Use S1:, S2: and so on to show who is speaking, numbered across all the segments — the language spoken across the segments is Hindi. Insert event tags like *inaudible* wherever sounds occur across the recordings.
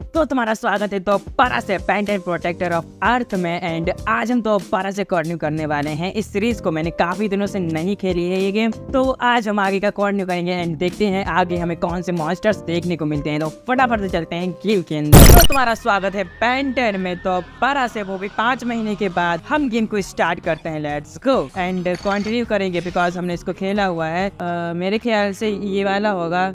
S1: तो तुम्हारा स्वागत है तो दोबारा से paint and protector of earth में एंड आज हम दोबारा से कॉर्न्यू करने वाले हैं। इस सीरीज़ को मैंने काफ़ी दिनों से नहीं खेली है ये गेम तो आज हम आगे का कॉर्न्यू करेंगे एंड देखते हैं आगे हमें कौन से मॉन्स्टर्स देखने को मिलते हैं। तो फटाफट से चलते हैं गेम के अंदर। तो तुम्हारा स्वागत है पेंटर में। तो दोबारा से वो भी पाँच महीने के बाद हम गेम को स्टार्ट करते हैं। लेट्स गो एंड कंटिन्यू करेंगे बिकॉज़ हमने इसको खेला हुआ है। मेरे ख्याल से ये वाला होगा।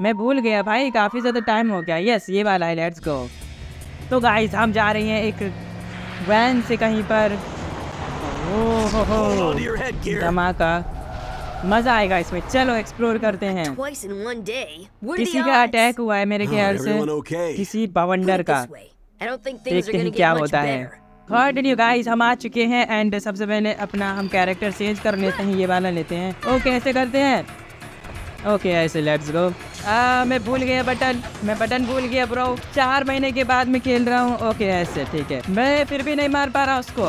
S1: मैं भूल गया भाई काफ़ी ज़्यादा टाइम हो गया। यस ये वाला है लेट्स गो तो गाइस हम जा रहे हैं एक वैन से कहीं पर। हो हो. धमाका। मज़ा आएगा इसमें। चलो एक्सप्लोर करते हैं।
S2: Twice in one day. What are
S1: किसी का अटैक हुआ है मेरे ख्याल से। किसी बवंडर का। देखते हैं क्या होता है। गाइस हम आ चुके हैं एंड सबसे पहले अपना हम कैरेक्टर चेंज कर लेते हैं ये वाला लेते हैं। ओके ऐसे करते हैं। ओके ऐसे लेट्स गो आ मैं भूल गया बटन। मैं बटन भूल गया ब्रो। चार महीने के बाद मैं खेल रहा हूँ। ओके ऐसे ठीक है। मैं फिर भी नहीं मार पा रहा उसको।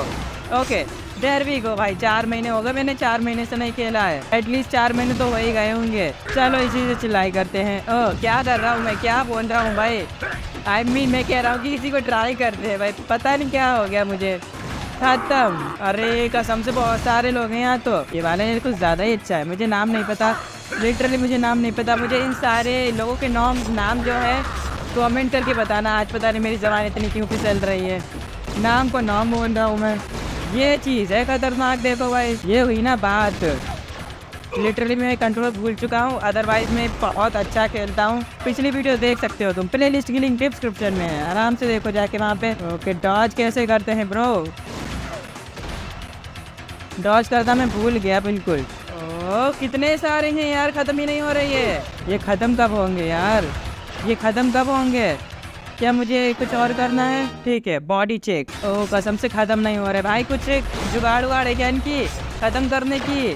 S1: ओके देर भी गो भाई। चार महीने हो गए मैंने चार महीने से नहीं खेला है। एटलीस्ट चार महीने तो हो ही गए होंगे। चलो इसी से चिल्लाई करते हैं। ओ क्या कर रहा हूँ मैं? क्या बोल रहा हूँ भाई? आई I मीन mean, मैं कह रहा हूँ कि इसी को ट्राई करते हैं भाई। पता नहीं क्या हो गया मुझे। खत्म। अरे कसम से बहुत सारे लोग हैं यहाँ तो। ये वाला कुछ ज़्यादा ही अच्छा है। मुझे नाम नहीं पता। लिटरली मुझे नाम नहीं पता। मुझे इन सारे लोगों के नाम नाम जो है कमेंट करके बताना। आज पता नहीं मेरी जबान इतनी क्यों फिसल रही है। नाम को नाम बोल रहा हूँ मैं। ये चीज़ है खतरनाक, देखो भाई। ये हुई ना बात। लिटरली मैं कंट्रोल भूल चुका हूँ। अदरवाइज़ मैं बहुत अच्छा खेलता हूँ। पिछली वीडियो देख सकते हो तुम। प्ले लिस्ट की लिंक डिस्क्रिप्शन में है। आराम से देखो जाके वहाँ पे। ओके डॉज कैसे करते हैं ब्रो डॉज करता मैं भूल गया, बिल्कुल। कितने सारे हैं यार, ख़त्म ही नहीं हो रही है। ये ख़त्म कब होंगे यार? ये ख़त्म कब होंगे? क्या मुझे कुछ और करना है? ठीक है बॉडी चेक ओ कसम से ख़त्म नहीं हो रहे भाई, कुछ जुगाड़ उगाड़ है क्या इनकी? ख़त्म करने की?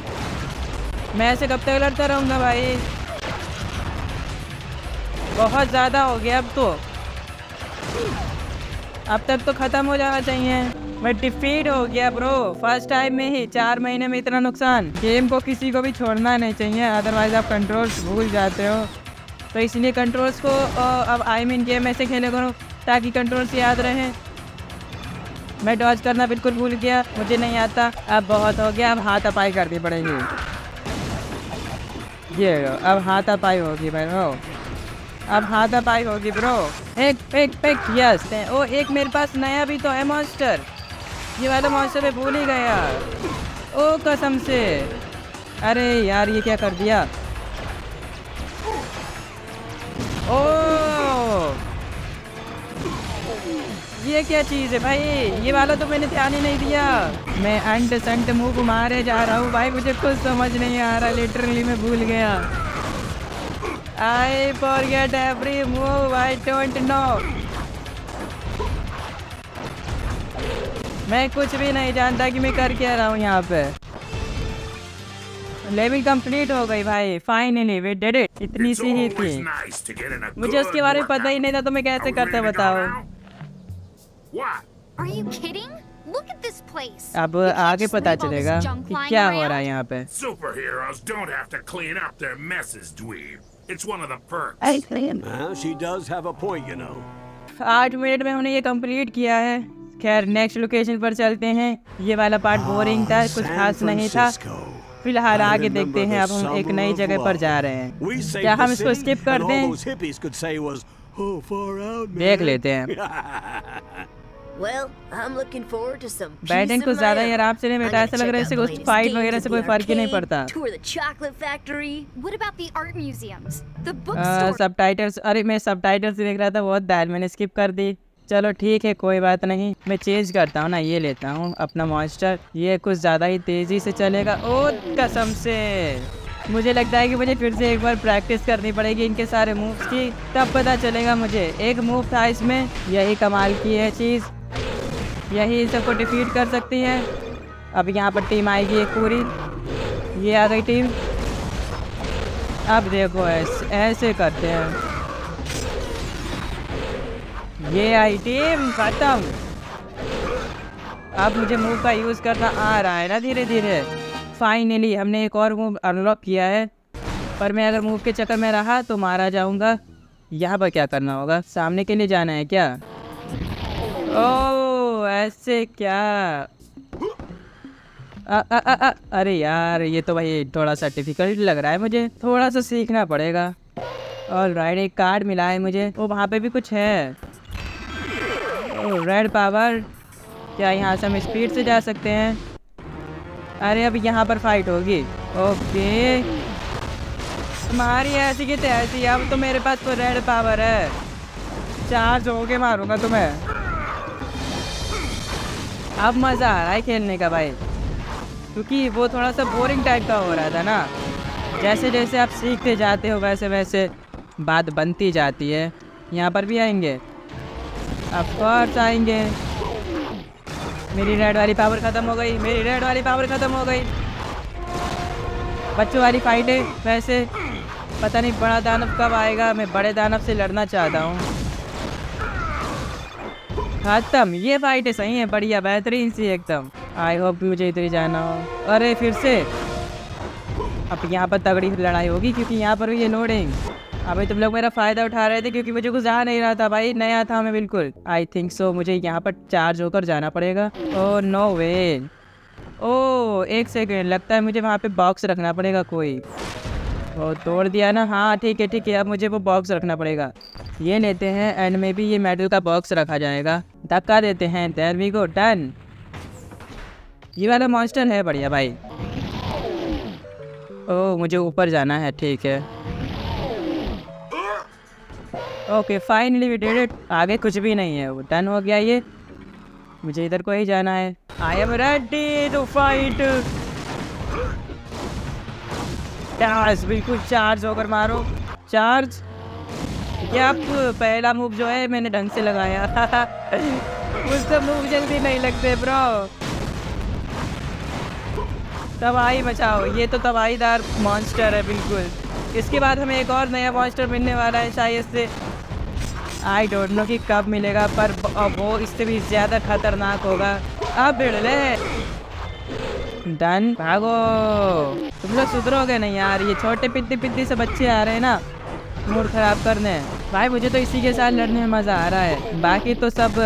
S1: मैं ऐसे कब तक लड़ता रहूँगा भाई? बहुत ज़्यादा हो गया अब तो। अब तक तो ख़त्म हो जाना चाहिए। मैं डिफीट हो गया ब्रो फ़र्स्ट टाइम में ही चार महीने में इतना नुकसान. गेम को किसी को भी छोड़ना नहीं चाहिए. अदरवाइज़ आप कंट्रोल्स भूल जाते हो. तो इसलिए कंट्रोल्स को अब आई मीन गेम ऐसे खेले करो ताकि कंट्रोल्स याद रहें. मैं डॉज करना बिल्कुल भूल गया. मुझे नहीं आता. अब बहुत हो गया. अब हाथ अपाई करनी पड़ेगी. ये अब हाथ अपाई होगी ब्रो अब हाथ अपाई होगी ब्रो एक पिक पिक यस ओ, एक मेरे पास नया भी तो है मॉन्स्टर ये वाला मॉन्स्टर मैं भूल ही गया ओ कसम से। अरे यार, ये क्या कर दिया? ओ! ये क्या चीज़ है भाई? ये वाला तो मैंने ध्यान ही नहीं दिया। मैं अंट संट मुँह मारे जा रहा हूँ भाई, मुझे कुछ समझ नहीं आ रहा लिटरली मैं भूल गया। I forget every move I don't know मैं कुछ भी नहीं जानता कि मैं कर क्या रहा हूँ यहाँ पे लेवल कंप्लीट हो गई भाई फाइनली वे डेड इट इतनी सी ही थी। मुझे उसके बारे में पता ही नहीं था तो मैं कैसे करते बताओ। अब आगे पता चलेगा कि क्या हो रहा है यहाँ पे आठ मिनट में हमने ये कंप्लीट किया है। खैर नेक्स्ट लोकेशन पर चलते हैं। ये वाला पार्ट बोरिंग था कुछ खास नहीं था। फ़िलहाल आगे देखते हैं अब हम एक नई जगह पर जा रहे हैं। क्या हम इसको स्किप कर दें? देख लेते हैं। *laughs*
S2: बैडन
S1: को ज़्यादा ही आराम से नहीं बैठा ऐसा लग रहा है कुछ फाइट वगैरह से कोई फ़र्क ही नहीं पड़ता। सब टाइटल्स uh, अरे मैं सब टाइटल्स देख रहा था बहुत दैर मैंने स्किप कर दी। चलो ठीक है, कोई बात नहीं। मैं चेंज करता हूँ ना, ये लेता हूँ अपना मॉन्स्टर ये कुछ ज़्यादा ही तेज़ी से चलेगा। ओ, कसम से। मुझे लगता है कि मुझे फिर से एक बार प्रैक्टिस करनी पड़ेगी इनके सारे मूव्स की। तब पता चलेगा मुझे। एक मूव था इसमें, यही कमाल की है चीज़। यही इन सबको डिफीट कर सकती है। अब यहाँ पर टीम आएगी एक पूरी। ये आ गई टीम अब देखो, ऐसे ऐसे करते हैं। ये आई टीम खत्म। अब मुझे मूव का यूज़ करना आ रहा है ना धीरे धीरे। फाइनली हमने एक और मूव अनलॉक किया है। पर मैं अगर मूव के चक्कर में रहा तो मारा जाऊँगा। यहाँ पर क्या करना होगा? सामने के लिए जाना है क्या? ओ ऐसे क्या? आ, आ, आ, आ, अरे यार ये तो भाई थोड़ा सा डिफ़िकल्ट लग रहा है मुझे। थोड़ा सा सीखना पड़ेगा। और राइट एक कार्ड मिला है मुझे। वो वहाँ पे भी कुछ है। रेड पावर क्या यहाँ से हम स्पीड से जा सकते हैं? अरे, अब यहाँ पर फाइट होगी। ओके तुम्हारी ऐसी की तैसी, अब तो मेरे पास तो रेड पावर है। चार्ज होके मारूँगा तुम्हें। अब मज़ा आ रहा है खेलने का भाई। क्योंकि वो थोड़ा सा बोरिंग टाइप का हो रहा था ना। जैसे जैसे आप सीखते जाते हो, वैसे वैसे बात बनती जाती है। यहाँ पर भी आएँगे। ऑफ़ कोर्स आएँगे। मेरी रेड वाली पावर ख़त्म हो गई। मेरी रेड वाली पावर ख़त्म हो गई। बच्चों वाली फाइट है, वैसे। पता नहीं बड़ा दानव कब आएगा। मैं बड़े दानव से लड़ना चाहता हूँ। खत्म। ये फाइट है, सही है। बढ़िया, बेहतरीन सी एकदम। आई होप मुझे इधर ही जाना हो। अरे, फिर से। अब यहाँ पर तगड़ी लड़ाई होगी, क्योंकि यहाँ पर भी ये लोडिंग अभी तुम लोग मेरा फ़ायदा उठा रहे थे क्योंकि मुझे कुछ आ नहीं रहा था भाई। नया था मैं बिल्कुल। आई थिंक सो मुझे यहाँ पर चार्ज होकर जाना पड़ेगा। ओ नो वे ओ एक सेकेंड लगता है मुझे वहाँ पे बॉक्स रखना पड़ेगा कोई। वो तोड़ दिया ना। हाँ ठीक है ठीक है। अब मुझे वो बॉक्स रखना पड़ेगा। ये लेते हैं एंड में भी ये मेडल का बॉक्स रखा जाएगा। धक्का देते हैं देर वी गो डन ये वाला मॉन्स्टर है बढ़िया भाई। ओ मुझे ऊपर जाना है, ठीक है। Okay finally we did it आगे कुछ भी नहीं है, वो डन हो गया ये। मुझे इधर को ही जाना है। I am ready to fight charge बिल्कुल चार्ज होकर मारो। चार्ज क्या आप पहला मूव जो है, मैंने ढंग से लगाया। *laughs* मुझसे मूव जल्दी नहीं लगते ब्रो तबाही मचाओ। ये तो तबाहीदार मॉन्स्टर है, बिल्कुल। इसके बाद हमें एक और नया मॉन्स्टर मिलने वाला है, शायद से। आई डोंट नो कि कब मिलेगा, पर वो इससे भी ज़्यादा खतरनाक होगा। अब भिड़ ले। डन, भागो। तुम लोग सुधरोगे नहीं यार, ये छोटे पिद्दी पिद्दी से बच्चे आ रहे हैं ना, मूड खराब करने। भाई, मुझे तो इसी के साथ लड़ने में मज़ा आ रहा है। बाकी तो सब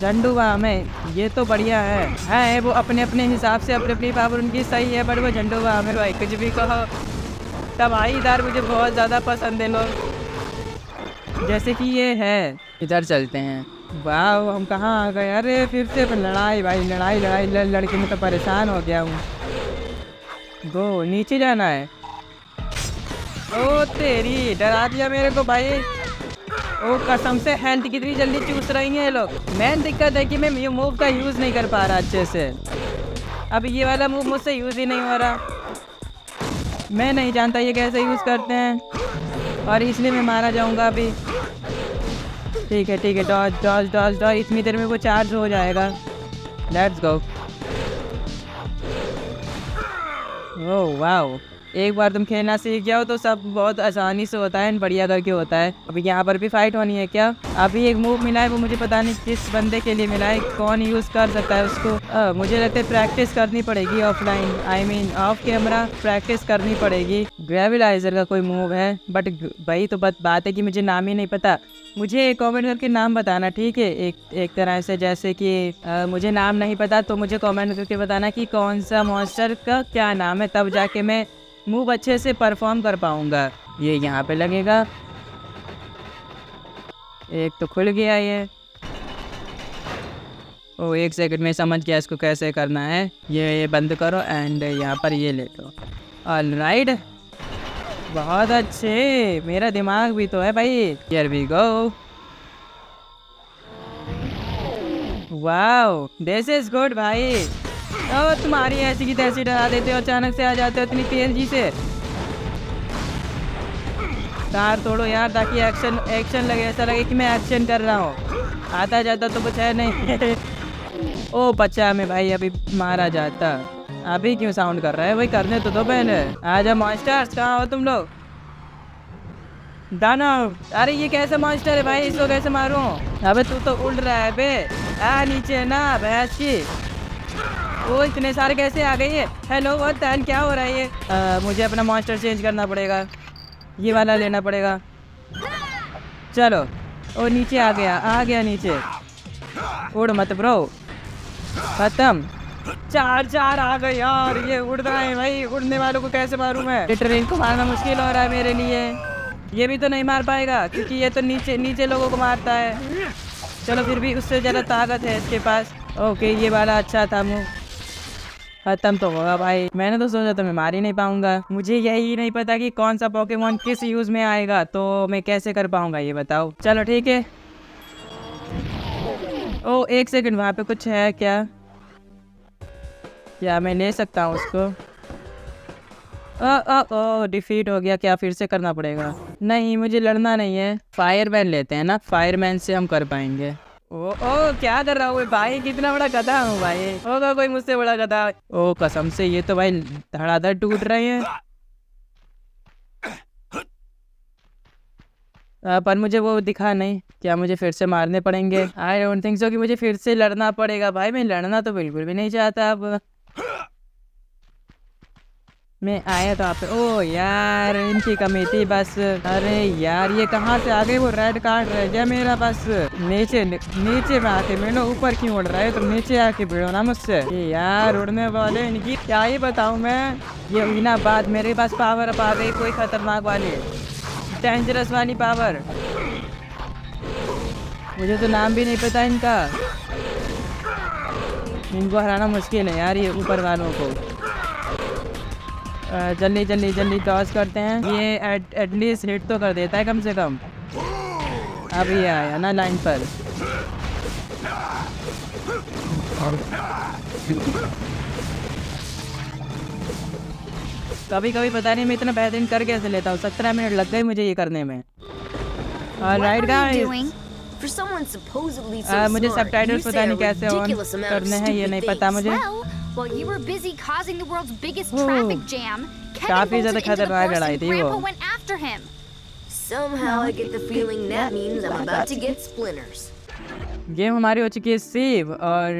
S1: झंडू में, ये तो बढ़िया है। है, वो अपने अपने हिसाब से अपनी अपनी पावर उनकी सही है बट वो झंडू में, भाई, कुछ भी कहो। तबाहीदार मुझे बहुत ज़्यादा पसंद है लोग। जैसे कि ये है। इधर चलते हैं? वाह हम कहाँ आ गए? अरे फिर से लड़ाई भाई लड़ाई लड़ाई लड़ लड़के में तो परेशान हो गया हूँ। गो नीचे जाना है। ओ तेरी डरा दिया मेरे को भाई। ओ कसम से हेल्थ कितनी जल्दी चूस रही हैं ये लोग। मेन दिक्कत है कि मैं ये मूव का यूज़ नहीं कर पा रहा अच्छे से। अब ये वाला मूव मुझसे यूज़ ही नहीं हो रहा। मैं नहीं जानता ये कैसे यूज़ करते हैं। और इसलिए मैं मारा जाऊँगा अभी। ठीक है ठीक है डॉज डॉज डॉज डॉज इतनी देर में वो चार्ज हो जाएगा. लेट्स गो ओह वाओ एक बार तुम खेलना सीख जाओ तो सब बहुत आसानी से होता है बढ़िया करके होता है. अभी यहाँ पर भी फाइट होनी है क्या? अभी एक मूव मिला है वो मुझे पता नहीं किस बंदे के लिए मिला है. कौन यूज़ कर सकता है उसको? आ, मुझे लगता है प्रैक्टिस करनी पड़ेगी offline I mean off camera practice करनी पड़ेगी. ग्रेविलाइजर का कोई मूव है? बट भाई तो बात है कि मुझे नाम ही नहीं पता. मुझे कमेंट करके नाम बताना ठीक है? एक एक तरह से जैसे कि आ, मुझे नाम नहीं पता तो मुझे कमेंट करके बताना कि कौन सा मॉन्स्टर का क्या नाम है तब जाके मैं मूव अच्छे से परफॉर्म कर पाऊँगा। ये यहाँ पे लगेगा। एक तो खुल गया ये। ओ एक सेकंड में समझ गया इसको कैसे करना है। ये ये बंद करो एंड यहाँ पर ये ले लो। ऑल राइट बहुत अच्छे, मेरा दिमाग भी तो है भाई। Here we go wow this is good भाई। ओ, तुम्हारी ऐसी की तैसी डरा देते हो, अचानक से आ जाते हो इतनी तेज़ी से। तार तोड़ो यार, ताकि एक्शन एक्शन लगे, ऐसा लगे कि मैं एक्शन कर रहा हूँ। आता जाता तो कुछ है नहीं। *laughs* ओ बच्चा में भाई, अभी मारा जाता। अभी क्यों साउंड कर रहा है? वही करने तो दो पहले आजा मॉन्स्टर्स कहाँ हो तुम लोग? दाना अरे ये कैसे मॉन्स्टर है भाई? इसको कैसे मारूं? अबे तू तो उड़ रहा है, बे। आ, नीचे ना, भैंस। की वो इतने सारे कैसे आ गई है हेलो वो तैन क्या हो रहा है ये? मुझे अपना मॉन्स्टर चेंज करना पड़ेगा। ये वाला लेना पड़ेगा। चलो। ओ, नीचे आ गया आ गया नीचे। उड़ मत ब्रो खत्म। चार चार आ गए यार, ये उड़ रहा है भाई, उड़ने वालों को कैसे मारूं मैं? ट्रेन को मारना मुश्किल हो रहा है मेरे लिए। ये भी तो नहीं मार पाएगा, क्योंकि ये तो नीचे नीचे लोगों को मारता है। चलो फिर भी उससे ज़्यादा ताकत है इसके पास। ओके, ये वाला अच्छा था मुँह। खत्म तो होगा भाई। मैंने तो सोचा था मैं मार ही नहीं पाऊँगा। मुझे यही नहीं पता कि कौन सा पोकेमोन किस यूज़ में आएगा तो मैं कैसे कर पाऊँगा, ये बताओ। चलो ठीक है। ओ, एक सेकंड वहाँ पे कुछ है क्या? क्या मैं ले सकता हूँ उसको? ओ डिफीट हो गया, क्या फिर से करना पड़ेगा? नहीं, मुझे लड़ना नहीं है। फायरमैन लेते हैं ना? फायरमैन से हम कर पाएँगे। ओ ओ, क्या कर रहा हूँ भाई? कितना बड़ा गधा हूँ भाई। होगा कोई मुझसे बड़ा गधा? ओ, कसम से ये तो भाई धड़ाधड़ टूट रहे हैं। पर मुझे वो दिखा नहीं। क्या मुझे फिर से मारने पड़ेंगे? आई डोंट थिंक सो कि मुझे फिर से लड़ना पड़ेगा। भाई, मैं लड़ना तो बिल्कुल भी नहीं चाहता अब। मैं आया तो आप ओ यार, इनकी कमी थी बस। अरे यार, ये कहाँ से आ गए? वो रेड कार्ड रह गया मेरा बस। नीचे नीचे में आके मिलो, ऊपर क्यों उड़ रहा है? तो नीचे आके भिड़ो ना मुझसे। यार, उड़ने वाले इनकी। क्या ही बताऊँ मैं? ये इना बाद मेरे पास पावर अप आ गई, कोई खतरनाक वाली। डेंजरस वाली पावर मुझे तो नाम भी नहीं पता इनका। इनको हराना मुश्किल है यार ये ऊपर वालों को। जल्दी जल्दी जल्दी टॉस करते हैं। ये एटलीस्ट हिट तो कर देता है कम से कम। अब ये आया ना लाइन पर। कभी कभी पता नहीं मैं इतना बेहतरीन कर कैसे लेता हूँ? सत्रह मिनट लग गए मुझे ये करने में। Right
S3: what are
S1: guys
S2: For someone supposedly so
S1: आ, मुझे
S2: smart,
S1: सबटाइटल्स
S2: you
S1: पता
S2: say a
S1: नहीं कैसे ऑन
S2: ridiculous amount of
S1: करने हैं ये
S2: stupid
S1: नहीं पता
S2: things.
S1: मुझे
S3: Well, while you were busy causing the world's biggest
S1: Oh.
S3: traffic jam, Kevin
S1: काफ़ी
S3: bolted
S1: ज़्यादा
S3: into the
S1: खतरनाक लड़ाई
S3: and
S1: थी वो।
S3: Went after him.
S2: Somehow I get the feeling that means I'm about to get splinters.
S1: Game हमारी हो चुकी है सेव और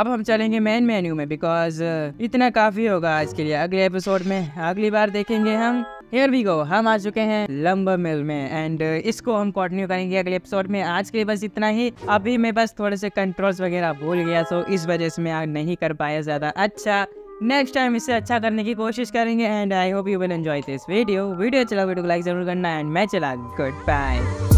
S1: अब हम चलेंगे मेन मेन्यू में बिकॉज़ इतना काफ़ी होगा आज के लिए अगले एपिसोड में अगली बार देखेंगे हम हेयर वी गो हम आ चुके हैं लंबर मिल में एंड इसको हम कंटिन्यू करेंगे अगले एपिसोड में। आज के लिए बस इतना ही। अभी मैं बस थोड़े से कंट्रोल्स वगैरह भूल गया सो इस वजह से मैं आज नहीं कर पाया ज़्यादा। अच्छा नेक्स्ट टाइम इसे अच्छा करने की कोशिश करेंगे and I hope you will enjoy this video video चला वीडियो को लाइक ज़रूर करना एंड मैं चला गुड बाय